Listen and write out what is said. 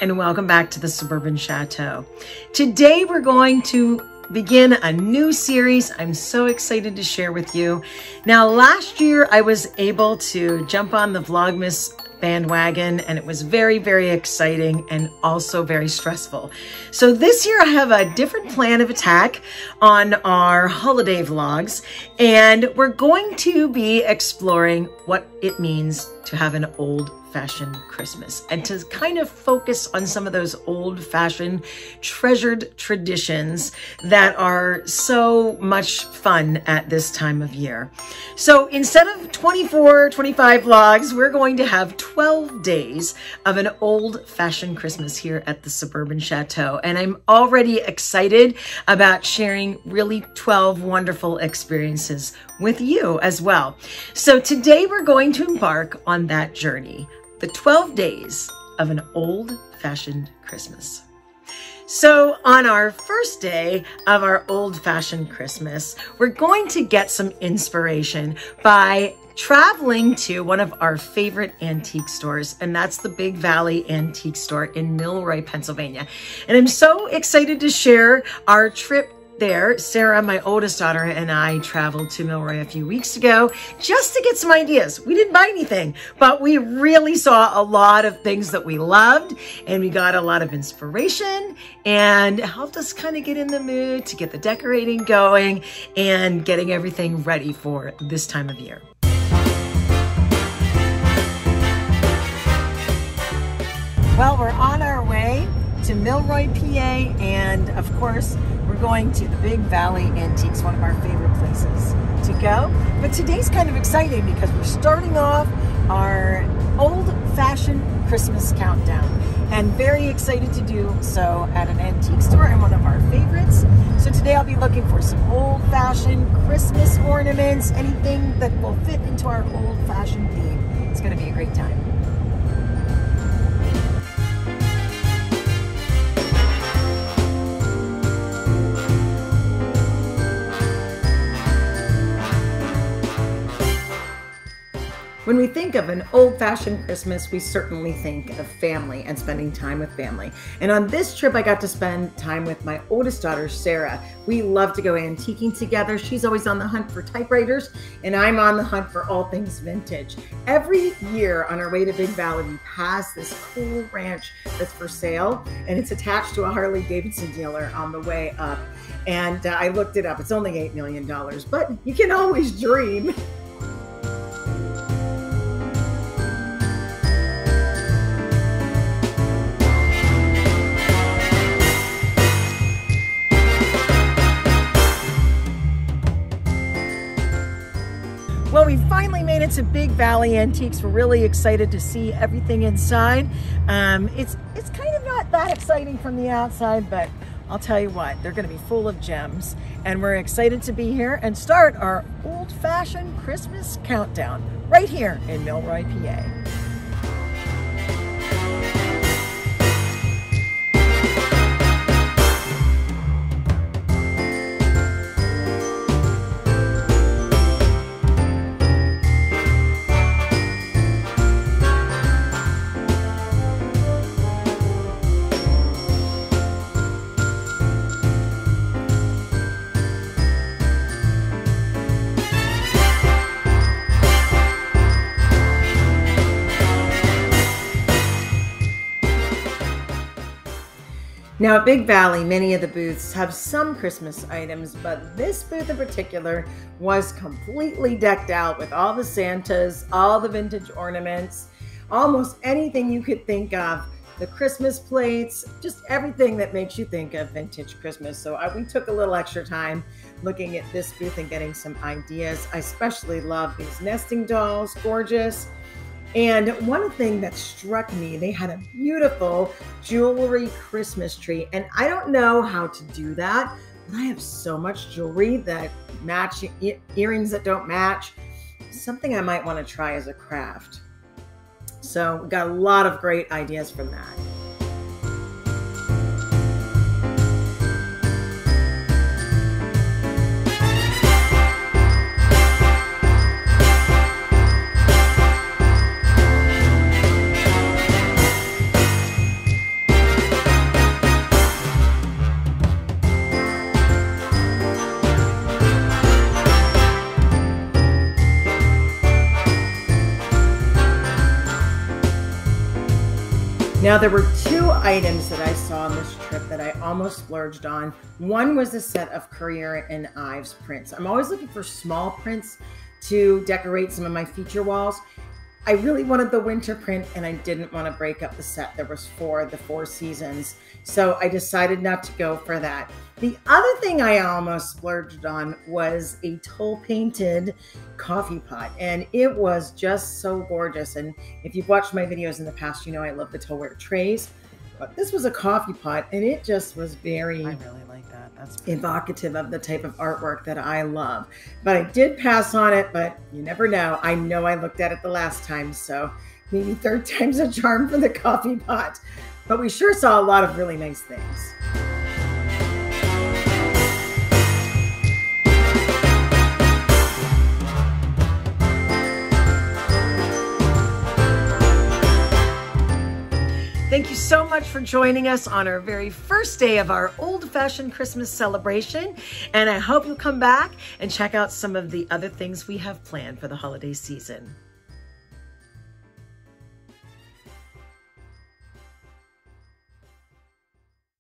and welcome back to the Suburban Chateau. Today we're going to begin a new series I'm so excited to share with you. Now, last year I was able to jump on the Vlogmas bandwagon and it was very, very exciting and also very stressful. So this year I have a different plan of attack on our holiday vlogs and we're going to be exploring what it means to have an old fashioned Christmas and to kind of focus on some of those old fashioned treasured traditions that are so much fun at this time of year. So instead of 24, 25 vlogs, we're going to have 12 days of an old fashioned Christmas here at the Suburban Chateau. And I'm already excited about sharing really 12 wonderful experiences with you as well. So today we're going to embark on that journey the 12 days of an old fashioned Christmas. So on our first day of our old fashioned Christmas, we're going to get some inspiration by traveling to one of our favorite antique stores, and that's the Big Valley Antique Store in Milroy, Pennsylvania. And I'm so excited to share our trip there, Sarah, my oldest daughter, and I traveled to Milroy a few weeks ago just to get some ideas. We didn't buy anything, but we really saw a lot of things that we loved and we got a lot of inspiration and helped us kind of get in the mood to get the decorating going and getting everything ready for this time of year. Well, we're on our way to Milroy, PA, and of course, we're going to the Big Valley Antiques, one of our favorite places to go. But today's kind of exciting because we're starting off our old-fashioned Christmas countdown and very excited to do so at an antique store and one of our favorites. So today I'll be looking for some old-fashioned Christmas ornaments, anything that will fit into our old-fashioned theme. It's going to be a great time. When we think of an old fashioned Christmas, we certainly think of family and spending time with family. And on this trip, I got to spend time with my oldest daughter, Sarah. We love to go antiquing together. She's always on the hunt for typewriters, and I'm on the hunt for all things vintage. Every year on our way to Big Valley, we pass this cool ranch that's for sale, and it's attached to a Harley Davidson dealer on the way up. And uh, I looked it up. It's only $8 million, but you can always dream. finally made it to Big Valley Antiques. We're really excited to see everything inside. Um, it's, it's kind of not that exciting from the outside, but I'll tell you what, they're gonna be full of gems. And we're excited to be here and start our old-fashioned Christmas countdown right here in Milroy, PA. Now, at Big Valley, many of the booths have some Christmas items, but this booth in particular was completely decked out with all the Santas, all the vintage ornaments, almost anything you could think of. The Christmas plates, just everything that makes you think of vintage Christmas. So I, we took a little extra time looking at this booth and getting some ideas. I especially love these nesting dolls, gorgeous. And one thing that struck me, they had a beautiful jewelry Christmas tree. And I don't know how to do that, but I have so much jewelry that match earrings that don't match. Something I might want to try as a craft. So got a lot of great ideas from that. Now, there were two items that I saw on this trip that I almost splurged on. One was a set of Currier and Ives prints. I'm always looking for small prints to decorate some of my feature walls. I really wanted the winter print and I didn't want to break up the set. There was four, the four seasons. So I decided not to go for that. The other thing I almost splurged on was a tole painted coffee pot and it was just so gorgeous. And if you've watched my videos in the past, you know I love the Toleware trays. But this was a coffee pot and it just was very I really like that. That's evocative of the type of artwork that I love. But I did pass on it, but you never know. I know I looked at it the last time, so maybe third time's a charm for the coffee pot. But we sure saw a lot of really nice things. So much for joining us on our very first day of our old-fashioned Christmas celebration. And I hope you'll come back and check out some of the other things we have planned for the holiday season.